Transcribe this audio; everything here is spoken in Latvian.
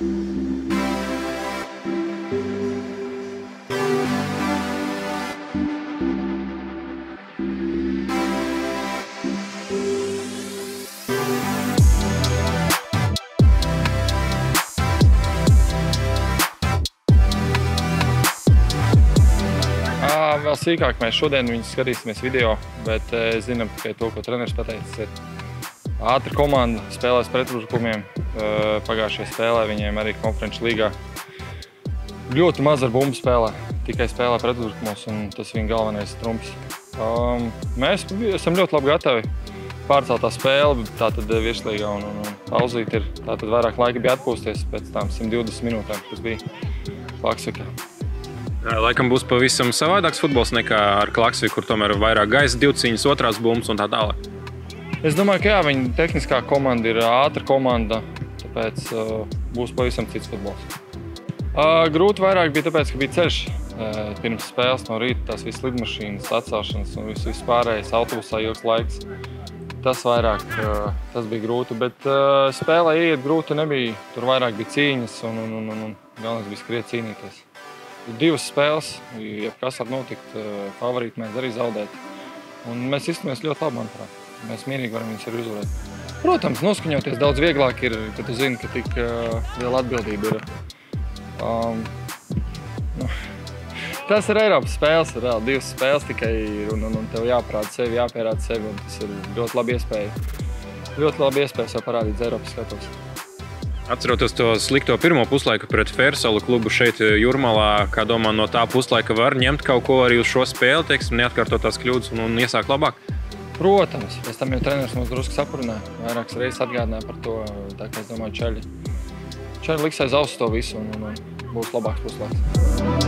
Vēl sīkāk mēs šodien skatīsimies video, bet zinām tikai to, ko treneris pateicis. Ātra komanda, spēlēs pretuzbrukumiem. Pagājušajā spēlē viņiem arī konferenču līgā ļoti maz ar bumbu spēlē. Tikai spēlē pretuzbrukumos, un tas viņa galvenais trumps. Um, mēs esam ļoti labi gatavi. Pārceltā spēle, tātad virslīgā un, un, un pauzīt ir. Tātad vairāk laika bija atpūsties pēc tām 120 minūtēm, kas bija Paksakā. Laikam būs pavisam savādāks futbols nekā ar Klaksiju, kur tomēr ir vairāk gaisa, divcīņas, otrās bumbas un tā tālāk. Es domāju, ka jā, viņa tehniskā komanda ir ātra komanda, tāpēc uh, būs pavisam cits futbols. Uh, grūti vairāk bija tāpēc, ka bija ceļš uh, pirms spēles no rīta, tās visas lidmašīnas atcelšanas un viss, viss pārējais autobusā ilgs laiks. Tas vairāk, uh, tas bija grūti, bet uh, spēlē iet grūti nebija. Tur vairāk bija cīņas un, un, un, un, un galvenais bija skriet cīnīties divas spēles, jebkas var notikt. Favorīti mēs arī zaudēt. Un mēs izskatāmies ļoti labi, manuprāt. Mēs mierīgi varam viņus arī uzvarēt. Protams, noskaņoties daudz vieglāk ir, kad tu zini, ka tik uh, liela atbildība ir. Um, nu, tas ir Eiropas spēles, ir reāli divas spēles tikai ir, un, un, un tev jāprāda sevi, jāpierāda sevi, un tas ir ļoti labi iespēja. Ļoti labi iespēja sev parādīt Eiropas skatos. Atceroties to slikto pirmo puslaiku pret Fersalu klubu šeit, eh, Jurmalā, kā domā, no tā puslaika var ņemt kaut ko arī uz šo spēli, teiksim, neatkārtot tās kļūdas un, un iesākt labāk? Protams, pēc tam jau treneris mums drusku saprunāja. Vairākas reizes atgādināja par to, tā kā es domāju, Čeļi. Čeļi liks aiz auss to visu un, un, un būs labāks puslaiks.